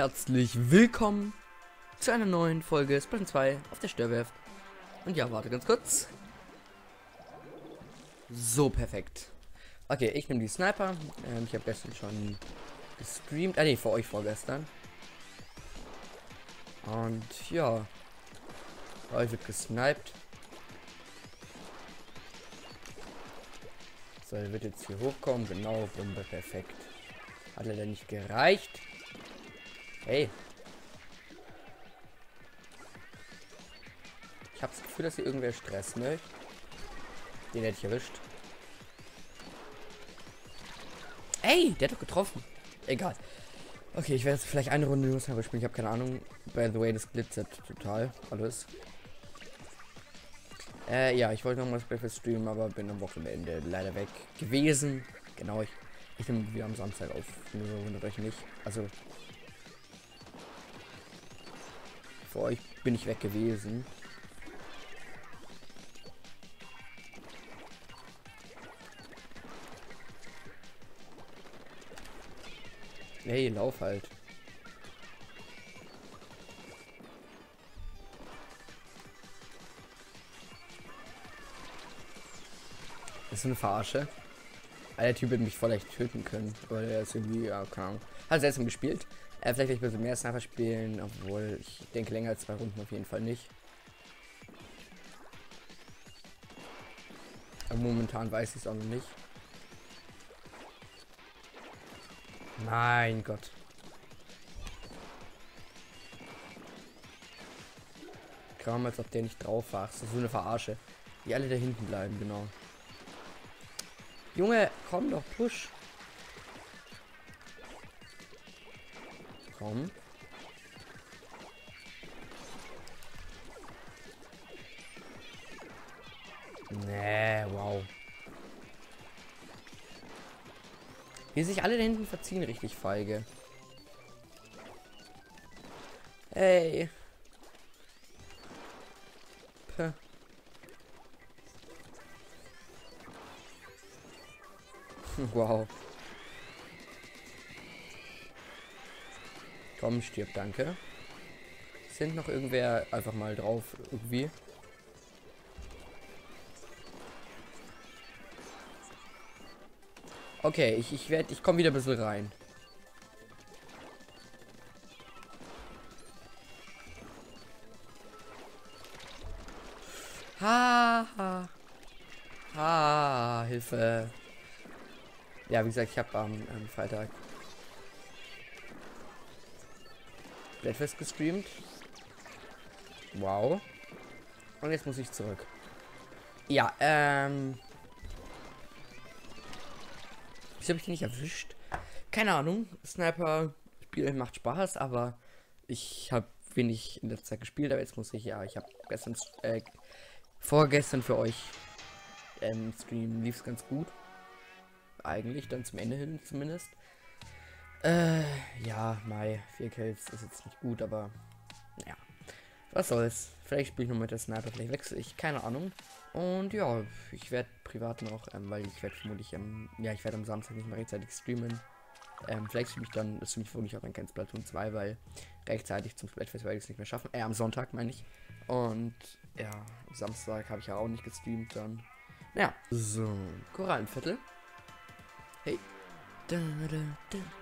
herzlich willkommen zu einer neuen Folge Splatoon 2 auf der Störwerft. Und ja, warte ganz kurz. So, perfekt. Okay, ich nehme die Sniper. Ähm, ich habe gestern schon gestreamt. Ah, ne, für euch vorgestern. Und ja. Heute wird gesniped. So, er wird jetzt hier hochkommen. Genau, Bombe, perfekt. Hat leider nicht gereicht. Hey. Ich habe das Gefühl, dass hier irgendwer Stress möchte. Den hätte ich erwischt. Ey, der hat doch getroffen. Egal. Okay, ich werde jetzt vielleicht eine Runde Sniper spielen. Ich habe keine Ahnung. By the way, das glitzert total. Alles. Äh, ja, ich wollte noch mal Special streamen, aber bin am Wochenende leider weg gewesen. Genau, ich, ich nehme wieder am Samstag auf. Nur wundert euch nicht. Also, für euch bin ich weg gewesen. Hey, lauf halt. Das ist eine Verarsche. Der Typ wird mich voll echt töten können. Aber der ist irgendwie, ja, keine Ahnung. Hat seltsam gespielt. Äh, vielleicht werde ich ein bisschen mehr Sniper spielen, obwohl ich denke länger als zwei Runden auf jeden Fall nicht. Aber momentan weiß ich es auch noch nicht. Mein Gott. Kram, als ob der nicht drauf war. Das ist so eine Verarsche. Die alle da hinten bleiben, genau. Junge, komm doch, push. Komm. Nee, wow. Wie sich alle da hinten verziehen, richtig feige. Hey. Puh. wow. Komm, stirb, danke. Sind noch irgendwer einfach mal drauf, irgendwie. Okay, ich, ich werde, ich komme wieder ein bisschen rein. Ha, ha. Ha, Hilfe. Ja, wie gesagt, ich habe am, am Freitag Deadfest gestreamt. Wow. Und jetzt muss ich zurück. Ja, ähm. Wieso habe ich den nicht erwischt? Keine Ahnung. Sniper Spiel macht Spaß, aber ich habe wenig in der Zeit gespielt, aber jetzt muss ich ja, ich habe gestern äh, vorgestern für euch ähm, Stream lief es ganz gut. Eigentlich dann zum Ende hin zumindest. Äh, ja, Mai, 4 Kills ist jetzt nicht gut, aber ja. Was soll's. Vielleicht spiele ich nur mit der Sniper, vielleicht wechsle ich, keine Ahnung. Und ja, ich werde privat noch, ähm, weil ich werde vermutlich, ähm, ja, ich werde am Samstag nicht mehr rechtzeitig streamen. Ähm, vielleicht streame ich dann, das streame ich vermutlich auch in kein Splatoon 2, weil rechtzeitig zum Splatfest werde ich es nicht mehr schaffen. Äh, am Sonntag meine ich. Und ja, am Samstag habe ich ja auch nicht gestreamt dann. Ja, so, Korallenviertel. Hey. Da, da, da.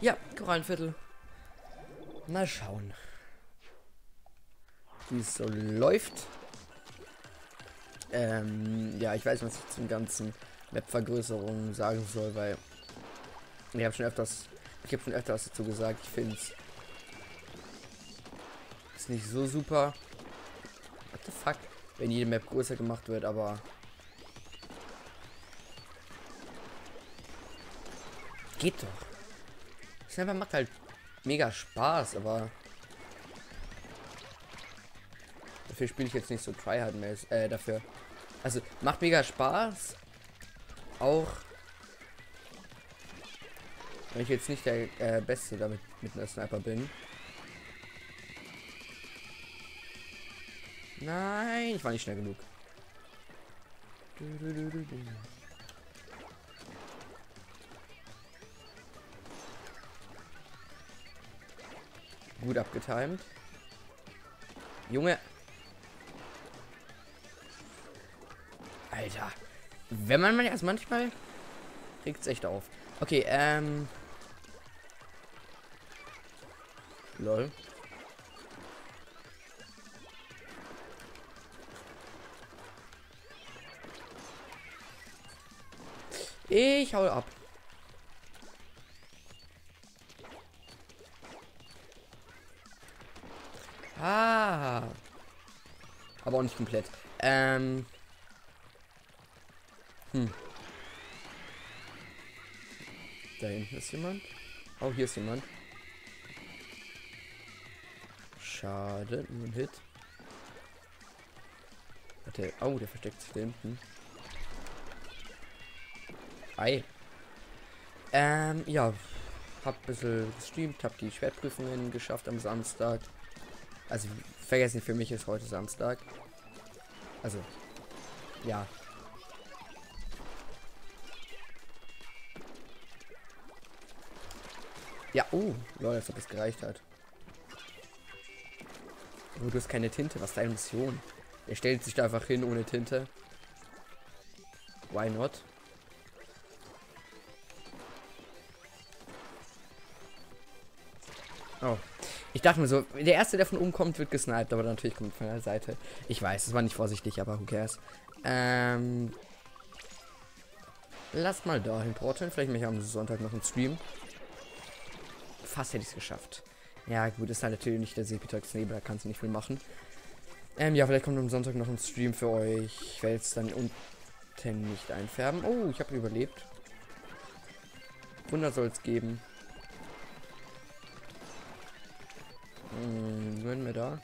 Ja, Korallenviertel. Mal schauen. Wie es so läuft. Ähm, ja, ich weiß, was ich zum ganzen Map-Vergrößerung sagen soll, weil ich habe schon öfters, ich habe schon öfters dazu gesagt, ich finde es nicht so super. What the fuck? Wenn jede Map größer gemacht wird, aber geht doch. Selber macht halt mega Spaß, aber dafür spiele ich jetzt nicht so tryhard mäßig äh, dafür. Also macht mega Spaß. Auch wenn ich jetzt nicht der äh, Beste damit mit einer Sniper bin. Nein, ich war nicht schnell genug. Du, du, du, Gut abgetimt. Junge. Alter. Wenn man mal erst manchmal regt es echt auf. Okay, ähm. Lol. Ich hau ab. Ah. Aber auch nicht komplett. Ähm. Hm. Da hinten ist jemand. Oh, hier ist jemand. Schade, nur ein Hit. Warte, oh, der versteckt sich da hinten. Ei. Ähm, ja. Hab ein bisschen gestreamt, hab die Schwertprüfungen geschafft am Samstag. Also, vergessen für mich ist heute Samstag. Also, ja. Ja, oh, lol, als ob es gereicht hat. Oh, du hast keine Tinte, was ist deine Mission? Er stellt sich da einfach hin ohne Tinte. Why not? Oh. Ich dachte mir so, der erste, der von oben kommt, wird gesniped, aber natürlich kommt von der Seite. Ich weiß, es war nicht vorsichtig, aber who cares. Ähm. Lass mal dahin porten. Vielleicht mache ich am Sonntag noch einen Stream. Fast hätte ich es geschafft. Ja, gut, ist halt natürlich nicht der Sepitax Nebel, da kannst du nicht viel machen. Ähm, ja, vielleicht kommt am Sonntag noch ein Stream für euch. Ich werde es dann unten nicht einfärben. Oh, ich habe überlebt. Wunder soll es geben. Hm, wenn wir da.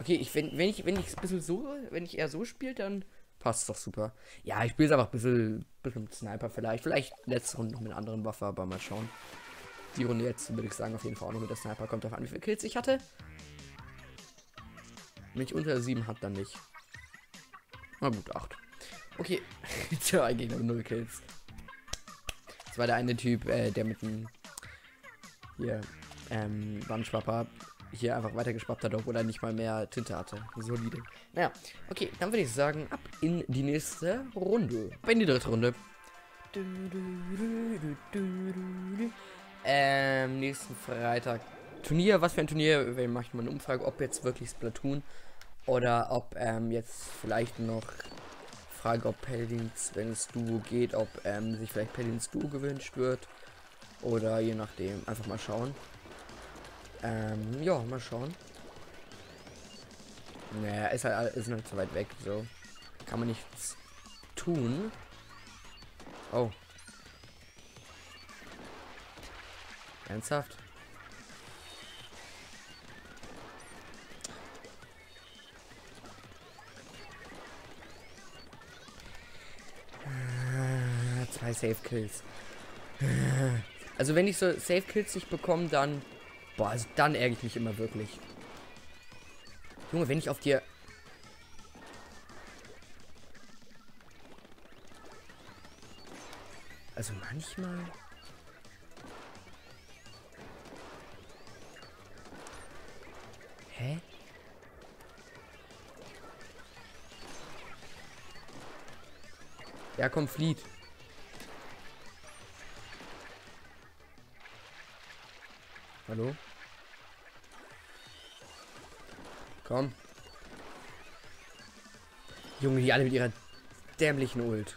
Okay, ich, wenn, wenn ich, wenn ich ein bisschen so, wenn ich eher so spiele, dann passt es doch super. Ja, ich spiele es einfach ein bisschen, bisschen mit Sniper vielleicht. Vielleicht letzte Runde noch mit einer anderen Waffe, aber mal schauen. Die Runde jetzt würde ich sagen, auf jeden Fall auch noch mit der Sniper. Kommt darauf an, wie viele Kills ich hatte. Wenn ich unter sieben habe, dann nicht. Na gut, acht. Okay. Tja, ein Gegner mit null Kills. Das war der eine Typ, äh, der mit dem hier ähm, Wandschwapper hier einfach weitergespappt hat, obwohl er nicht mal mehr Tinte hatte. Solide. Naja, okay, dann würde ich sagen, ab in die nächste Runde. Ab in die dritte Runde. Ähm, nächsten Freitag Turnier. Was für ein Turnier? Wir machen mal eine Umfrage, ob jetzt wirklich Splatoon oder ob ähm, jetzt vielleicht noch Frage, ob Paladins, wenn es Duo geht, ob ähm, sich vielleicht Paladins Duo gewünscht wird. Oder je nachdem. Einfach mal schauen. Ähm, ja, mal schauen. Naja, ist halt ist noch zu weit weg, so. Kann man nichts tun. Oh. Ernsthaft? Ah, zwei Safe Kills. Also wenn ich so Safe Kills nicht bekomme, dann Boah, also dann ärgere ich mich immer wirklich. Junge, wenn ich auf dir... Also manchmal... Hä? Ja, komm, flieht. Hallo? Komm. Junge, die alle mit ihrer dämlichen Ult.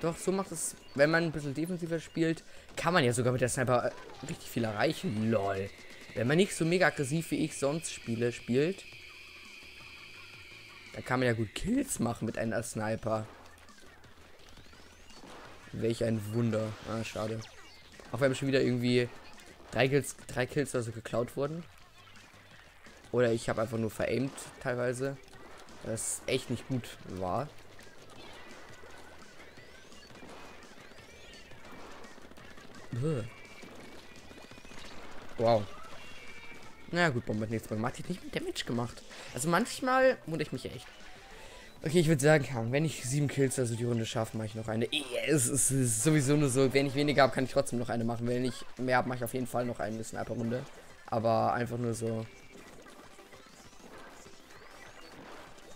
Doch, so macht es, wenn man ein bisschen defensiver spielt, kann man ja sogar mit der Sniper äh, richtig viel erreichen. Lol. Wenn man nicht so mega aggressiv wie ich sonst spiele, spielt, da kann man ja gut Kills machen mit einer Sniper. Welch ein Wunder. Ah, schade. Auch wenn schon wieder irgendwie drei Kills, drei Kills also geklaut wurden. Oder ich habe einfach nur veraimt teilweise. Das echt nicht gut war. Wow. Na naja, gut, Bombe hat nichts gemacht. Ich nicht mit Damage gemacht. Also manchmal wundere ich mich echt. Okay, ich würde sagen, wenn ich sieben Kills also die Runde schaffe, mache ich noch eine. Es ist, sowieso nur so, wenn ich weniger habe, kann ich trotzdem noch eine machen. Wenn ich mehr habe, mache ich auf jeden Fall noch eine Sniper-Runde. Aber einfach nur so.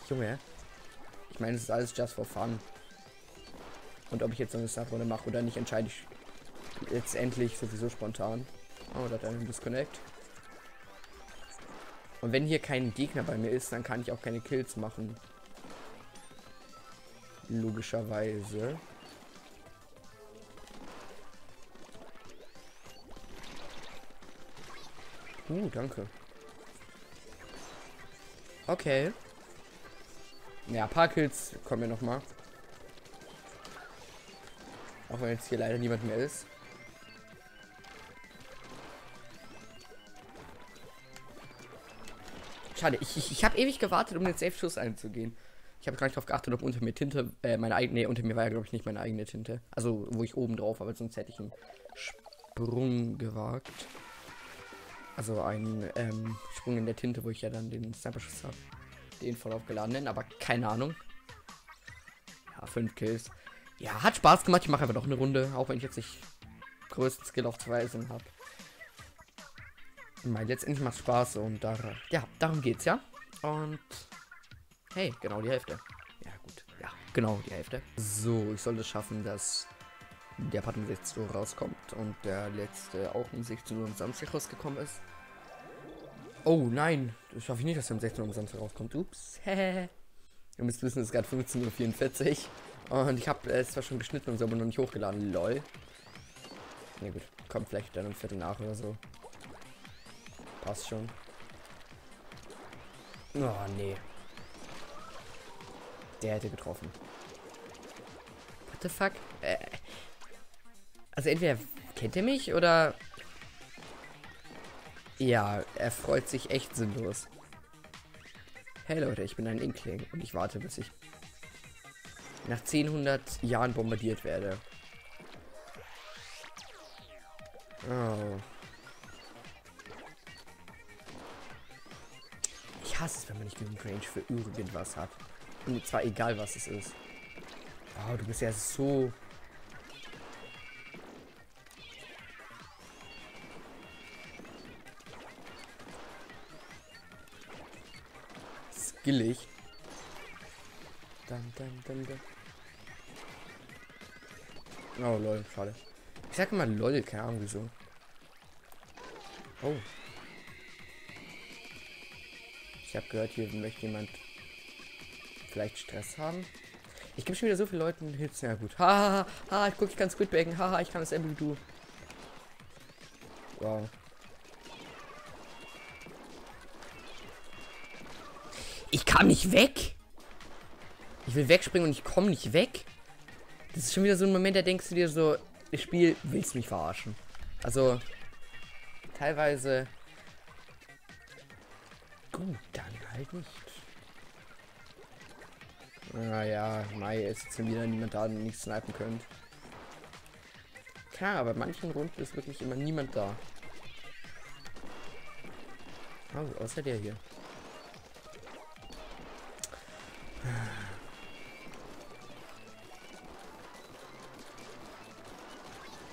Junge. Ich meine, es ist alles just for fun. Und ob ich jetzt so eine Sniper-Runde mache oder nicht, entscheide ich letztendlich sowieso spontan. Oh, da hat einen Disconnect. Und wenn hier kein Gegner bei mir ist, dann kann ich auch keine Kills machen. Logischerweise. Uh, danke. Okay. Ja, ein paar Kills kommen ja noch mal. Auch wenn jetzt hier leider niemand mehr ist. Schade, ich, ich, ich habe ewig gewartet, um den Safe-Schuss einzugehen. Ich habe gar nicht darauf geachtet, ob unter mir Tinte, äh, meine eigene, nee, unter mir war ja, glaube ich, nicht meine eigene Tinte. Also, wo ich oben drauf war, sonst hätte ich einen Sprung gewagt. Also ein ähm, Sprung in der Tinte, wo ich ja dann den Sniper-Schuss habe. Den voll aufgeladen aber keine Ahnung. Ja, fünf Kills. Ja, hat Spaß gemacht. Ich mache einfach noch eine Runde, auch wenn ich jetzt nicht größten Skill auf zwei sind habe. Weil letztendlich macht Spaß und da, ja, darum geht's, ja. Und hey, genau die Hälfte. Ja, gut. Ja, genau die Hälfte. So, ich soll es schaffen, dass der Part um 16 Uhr rauskommt und der letzte auch um 16 Uhr am Samstag rausgekommen ist. Oh nein, das schaffe ich nicht, dass er um 16 Uhr am Samstag rauskommt. Ups. Ihr müsst wissen, es ist gerade 15.44 Uhr. Und ich habe es zwar schon geschnitten und so, aber noch nicht hochgeladen. Lol. Na gut, kommt vielleicht dann um Viertel nach oder so. Passt schon. Oh, nee. Der hätte getroffen. What the fuck? Äh, also entweder kennt er mich oder... Ja, er freut sich echt sinnlos. Hey Leute, ich bin ein Inkling und ich warte, bis ich nach 1000 Jahren bombardiert werde. Oh. Ich hasse es, wenn man nicht genug Range für irgendwas hat. Und zwar egal, was es ist. Oh, du bist ja so... Skillig. Dann, dann, dann, dann. Oh, lol, schade. Ich sag mal lol, keine Ahnung wieso. Oh. Ich habe gehört, hier möchte jemand vielleicht Stress haben. Ich gebe schon wieder so viele Leuten Hits. Ja gut. Haha, ha, ha, ich gucke, ich kann Squidbacken. Haha, ich kann das Emblem du. Wow. Ich kam nicht weg. Ich will wegspringen und ich komme nicht weg. Das ist schon wieder so ein Moment, da denkst du dir so, das Spiel willst mich verarschen. Also teilweise Gut, dann halt nicht. Naja, Mai ist jetzt wieder niemand da, den nicht snipen könnt. Klar, aber manchen Runden ist wirklich immer niemand da. Oh, außer der hier.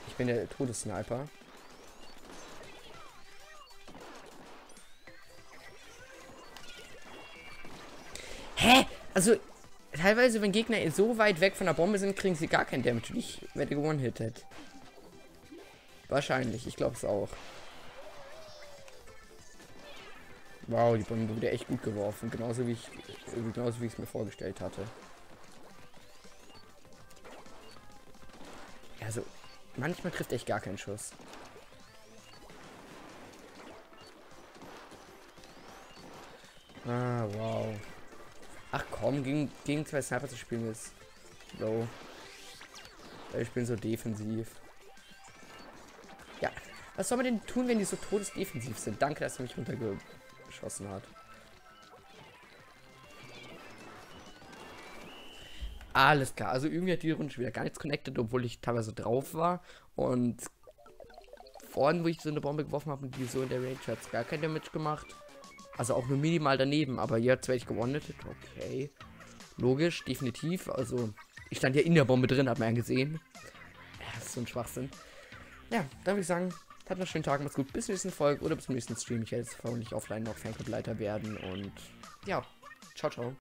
Ich bin der Todessniper. Hä? Also, teilweise, wenn Gegner so weit weg von der Bombe sind, kriegen sie gar keinen Damage. Ich werde gewonnen hittet. Wahrscheinlich, ich glaube es auch. Wow, die Bombe wurde echt gut geworfen. Genauso wie ich genauso wie ich es mir vorgestellt hatte. Also, manchmal trifft echt gar keinen Schuss. Ah, wow. Ach komm, gegen, gegen zwei Sniper zu spielen ist low. Ich bin so defensiv. Ja. Was soll man denn tun, wenn die so todesdefensiv sind? Danke, dass er mich runtergeschossen hat. Alles klar. Also irgendwie hat die Runde schon wieder gar nichts connected, obwohl ich teilweise drauf war. Und vorhin, wo ich so eine Bombe geworfen habe und die so in der Range hat gar kein Damage gemacht. Also auch nur minimal daneben, aber jetzt werde ich gewonnen. Okay. Logisch, definitiv. Also, ich stand ja in der Bombe drin, hat man ja gesehen. Ja, ist so ein Schwachsinn. Ja, dann würde ich sagen, habt einen schönen Tag, macht's gut, bis zur nächsten Folge oder bis zum nächsten Stream. Ich werde jetzt vorhin nicht offline noch Fanclub-Leiter werden und ja, ciao, ciao.